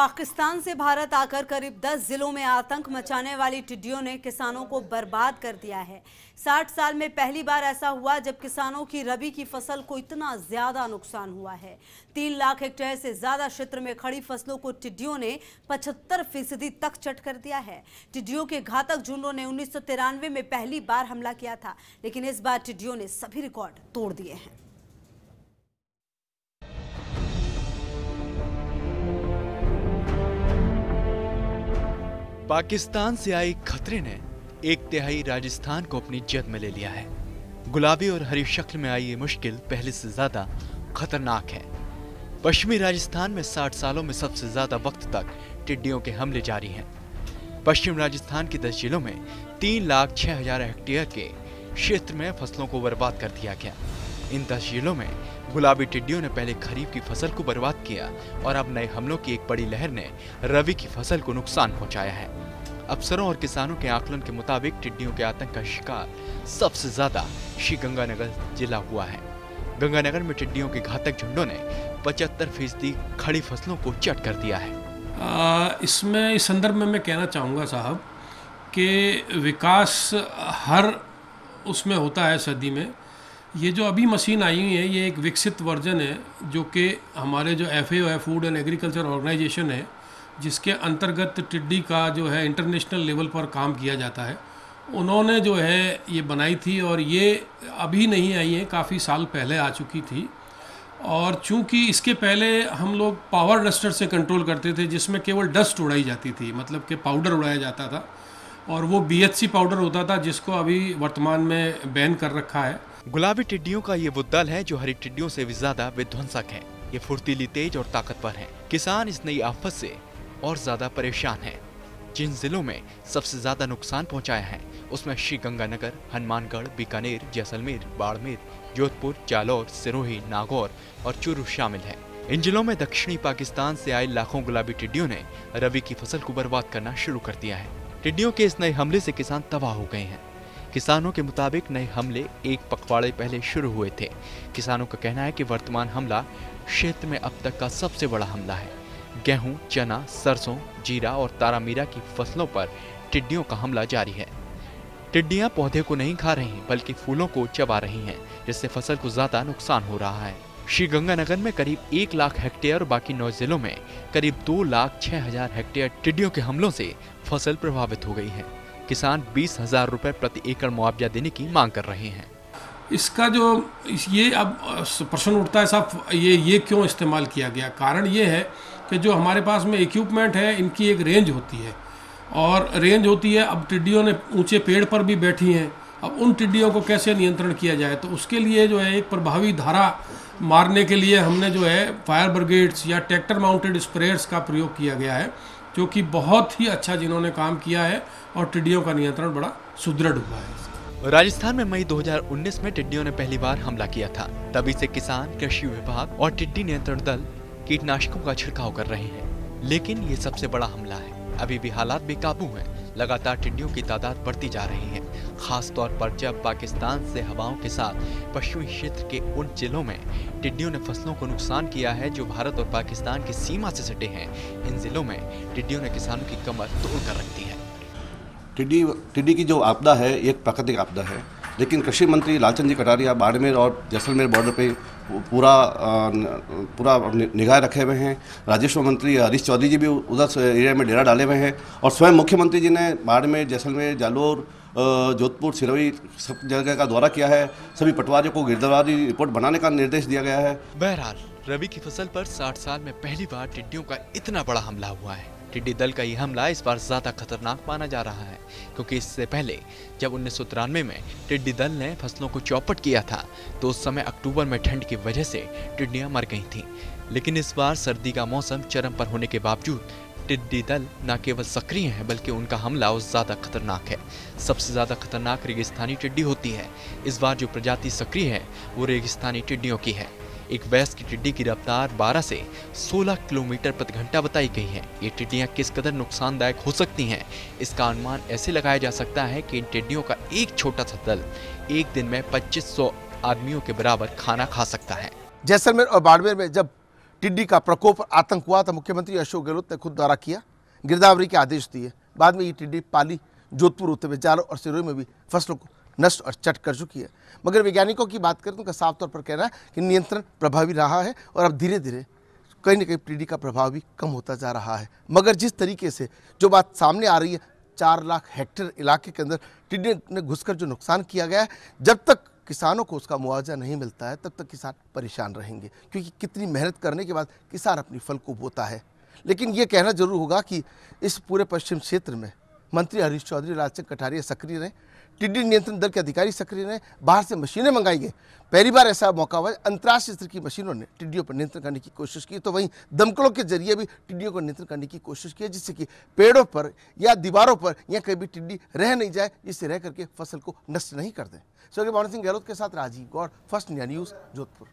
पाकिस्तान से भारत आकर करीब 10 जिलों में आतंक मचाने वाली टिड्डियों ने किसानों को बर्बाद कर दिया है। 60 साल में पहली बार ऐसा हुआ जब किसानों की रबी की फ़सल को इतना ज़्यादा नुकसान हुआ है। तीन लाख हेक्टेयर से ज़्यादा क्षेत्र में खड़ी फ़सलों को टिड्डियों ने 75 फ़ीसदी तक चट कर दिया है। टिड्डियों के घातक झुंडों ने उन्नीस सौ तिरानवे में पहली बार हमला किया था, लेकिन इस बार टिड्डियों ने सभी रिकॉर्ड तोड़ दिए हैं। पाकिस्तान से आई खतरे ने एक तिहाई राजस्थान को अपनी जद में ले लिया है। गुलाबी और हरी शक्ल में आई ये मुश्किल पहले से ज़्यादा खतरनाक है। पश्चिमी राजस्थान में 60 सालों में सबसे ज़्यादा वक्त तक टिड्डियों के हमले जारी हैं। पश्चिम राजस्थान के दस जिलों में तीन लाख छह हज़ार हेक्टेयर के क्षेत्र में फ़सलों को बर्बाद कर दिया गया। इन जिलों में गुलाबी टिड्डियों ने पहले खरीफ की फ़सल को बर्बाद किया और अब नए हमलों की एक बड़ी लहर ने रवि की फ़सल को नुकसान पहुँचाया है। अफसरों और किसानों के आकलन के मुताबिक टिड्डियों के आतंक का शिकार सबसे ज़्यादा श्री गंगानगर जिला हुआ है। गंगानगर में टिड्डियों के घातक झुंडों ने पचहत्तर फ़ीसदी खड़ी फ़सलों को चट कर दिया है। आ, इसमें इस संदर्भ में मैं कहना चाहूँगा साहब कि विकास हर उसमें होता है सदी में। ये जो अभी मशीन आई हुई है, ये एक विकसित वर्जन है, जो कि हमारे जो एफ़ है फ़ूड एंड एग्रीकल्चर ऑर्गेनाइजेशन है, जिसके अंतर्गत टिड्डी का जो है इंटरनेशनल लेवल पर काम किया जाता है। उन्होंने जो है ये बनाई थी और ये अभी नहीं आई है, काफ़ी साल पहले आ चुकी थी। और चूँकि इसके पहले हम लोग पावर डस्टर से कंट्रोल करते थे, जिसमें केवल डस्ट उड़ाई जाती थी मतलब कि पाउडर उड़ाया जाता था, और वो बीएचसी पाउडर होता था, जिसको अभी वर्तमान में बैन कर रखा है। गुलाबी टिड्डियों का ये वो दल है जो हरी टिड्डियों से भी ज़्यादा विध्वंसक है। ये फुर्तीली तेज और ताकतवर है। किसान इस नई आफत से और ज़्यादा परेशान है। जिन जिलों में सबसे ज़्यादा नुकसान पहुँचाया है, उसमें श्रीगंगानगर, हनुमानगढ़, बीकानेर, जैसलमेर, बाड़मेर, जोधपुर, जालौर, सिरोही, नागौर और चूरू शामिल है। इन जिलों में दक्षिणी पाकिस्तान से आए लाखों गुलाबी टिड्डियों ने रबी की फ़सल को बर्बाद करना शुरू कर दिया है। टिड्डियों के इस नए हमले से किसान तबाह हो गए हैं। किसानों के मुताबिक नए हमले एक पखवाड़े पहले शुरू हुए थे। किसानों का कहना है कि वर्तमान हमला क्षेत्र में अब तक का सबसे बड़ा हमला है। गेहूँ, चना सरसों जीरा और तारामीरा की फ़सलों पर टिड्डियों का हमला जारी है। टिड्डियाँ पौधे को नहीं खा रही बल्कि फूलों को चबा रही हैं जिससे फ़सल को ज़्यादा नुकसान हो रहा है। श्री गंगानगर में करीब एक लाख हेक्टेयर बाकी नौ जिलों में करीब दो लाख छह हज़ार हेक्टेयर टिड्डियों के हमलों से फ़सल प्रभावित हो गई है। किसान बीस हज़ार रुपए प्रति एकड़ मुआवजा देने की मांग कर रहे हैं। इसका जो ये अब प्रश्न उठता है साहब, ये ये क्यों इस्तेमाल किया गया? कारण ये है कि जो हमारे पास में इक्विपमेंट है, इनकी एक रेंज होती है। और रेंज होती है, अब टिड्डियों ने ऊँचे पेड़ पर भी बैठी हैं। अब उन टिड्डियों को कैसे नियंत्रण किया जाए? तो उसके लिए जो है, एक प्रभावी धारा मारने के लिए हमने जो है फायर ब्रिगेड्स या ट्रैक्टर माउंटेड स्प्रेयर्स का प्रयोग किया गया है। जो कि बहुत ही अच्छा जिन्होंने काम किया है और टिड्डियों का नियंत्रण बड़ा सुदृढ़ हुआ है। राजस्थान में मई 2019 में टिड्डियों ने पहली बार हमला किया था। तभी से किसान, कृषि विभाग और टिड्डी नियंत्रण दल कीटनाशकों का छिड़काव कर रहे हैं। लेकिन ये सबसे बड़ा हमला है। अभी भी हालात बेकाबू हैं। लगातार टिड्डियों की तादाद बढ़ती जा रही है। खास तौर पर जब पाकिस्तान से हवाओं के साथ पश्चिमी क्षेत्र के उन जिलों में टिड्डियों ने फ़सलों को नुकसान किया है जो भारत और पाकिस्तान की सीमा से सटे हैं, इन जिलों में टिड्डियों ने किसानों की कमर तोड़ कर रख दी है। टिड्डी टिड्डी की जो आपदा है एक प्राकृतिक आपदा है। लेकिन कृषि मंत्री लालचंद जी कटारिया बाड़मेर और जैसलमेर बॉर्डर पे पूरा पूरा निगाह रखे हुए हैं। राजस्व मंत्री हरीश चौधरी जी भी उधर एरिया में डेरा डाले हुए हैं। और स्वयं मुख्यमंत्री जी ने बाड़मेर, जैसलमेर, जालोर जोधपुर सिरोही सब जगह का दौरा किया है। सभी पटवारियों को गिरदावरी रिपोर्ट बनाने का निर्देश दिया गया है। बहरहाल, रवि की फ़सल पर 60 साल में पहली बार टिड्डियों का इतना बड़ा हमला हुआ है। टिड्डी दल का यह हमला इस बार ज़्यादा खतरनाक माना जा रहा है, क्योंकि इससे पहले जब उन्नीस सौ तिरानवे में टिड्डी दल ने फ़सलों को चौपट किया था तो उस समय अक्टूबर में ठंड की वजह से टिड्डियाँ मर गई थीं। लेकिन इस बार सर्दी का मौसम चरम पर होने के बावजूद टिड्डी दल न केवल सक्रिय है, बल्कि उनका हमला उस ज़्यादा खतरनाक है। सबसे ज़्यादा खतरनाक रेगिस्तानी टिड्डी होती है। इस बार जो प्रजाति सक्रिय है, वो रेगिस्तानी टिड्डियों की है। एक वैस की टिड्डी की रफ्तार 12 से 16 किलोमीटर प्रति घंटा बताई गई है। ये टिड्डियाँ किस कदर नुकसानदायक हो सकती हैं, इसका अनुमान ऐसे लगाया जा सकता है कि इन टिड्डियों का एक छोटा सा दल एक दिन में 2500 आदमियों के बराबर खाना खा सकता है। जैसलमेर और बाड़मेर में जब टिड्डी का प्रकोप आतंक हुआ था, मुख्यमंत्री अशोक गहलोत ने खुद दौरा किया। गिरदावरी के आदेश दिए। बाद में ये टिड्डी पाली, जोधपुर, उत्तर हुए जालो और सिरोही में भी फ़सलों को नष्ट और चट कर चुकी है। मगर वैज्ञानिकों की बात करें तो उनका साफ़ तौर पर कहना है कि नियंत्रण प्रभावी रहा है और अब धीरे धीरे कहीं ना कहीं टिड्डी का प्रभाव भी कम होता जा रहा है। मगर जिस तरीके से जो बात सामने आ रही है, चार लाख हेक्टेयर इलाके के अंदर टिड्डी ने घुसकर जो नुकसान किया गया है, जब तक किसानों को उसका मुआवजा नहीं मिलता है, तब तक किसान परेशान रहेंगे। क्योंकि कितनी मेहनत करने के बाद किसान अपनी फल को बोता है। लेकिन ये कहना ज़रूर होगा कि इस पूरे पश्चिम क्षेत्र में मंत्री हरीश चौधरी लालचंद कटारिया सक्रिय रहे, टिड्डी नियंत्रण दल के अधिकारी सक्रिय रहे, बाहर से मशीनें मंगाई गई। पहली बार ऐसा मौका हुआ अंतर्राष्ट्रीय स्तर की मशीनों ने टिड्डियों पर नियंत्रण करने की कोशिश की तो वहीं दमकलों के ज़रिए भी टिड्डियों को नियंत्रण करने की कोशिश की जिससे कि पेड़ों पर या दीवारों पर या कहीं भी टिड्डी रह नहीं जाए जिससे रह करके फ़सल को नष्ट नहीं कर दें। स्वर्गीय मोहन सिंह गहलोत के साथ Rajiv Gaur, first India news, Jodhpur.